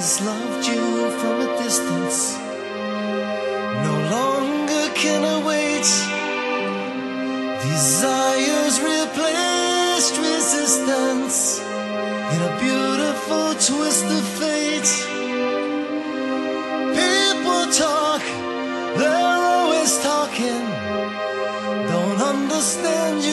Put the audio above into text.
Has loved you from a distance. No longer can I wait. Desires replaced resistance in a beautiful twist of fate. People talk, they're always talking. Don't understand you